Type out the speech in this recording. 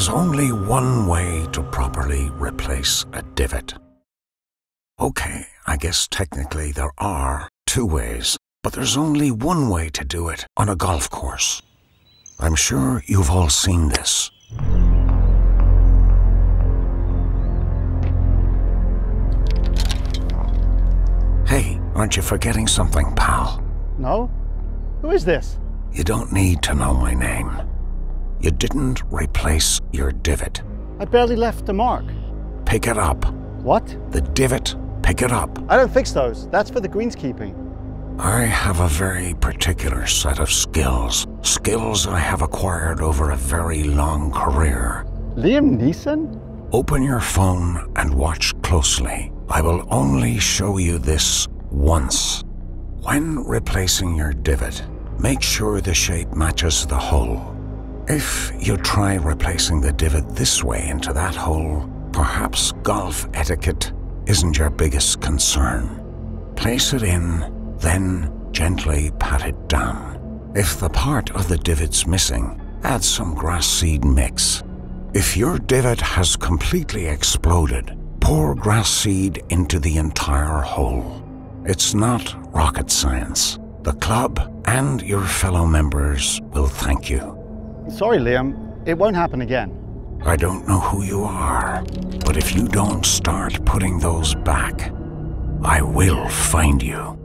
is only one way to properly replace a divot. Okay, I guess technically there are two ways, but there's only one way to do it on a golf course. I'm sure you've all seen this. Hey, aren't you forgetting something, pal? No? Who is this? You don't need to know my name. You didn't replace your divot. I barely left the mark. Pick it up. What? The divot, pick it up. I don't fix those. That's for the greenskeeping. I have a very particular set of skills. Skills I have acquired over a very long career. Liam Neeson? Open your phone and watch closely. I will only show you this once. When replacing your divot, make sure the shape matches the hole. If you try replacing the divot this way into that hole, perhaps golf etiquette isn't your biggest concern. Place it in, then gently pat it down. If the part of the divot's missing, add some grass seed mix. If your divot has completely exploded, pour grass seed into the entire hole. It's not rocket science. The club and your fellow members will thank you. Sorry, Liam. It won't happen again. I don't know who you are, but if you don't start putting those back, I will find you.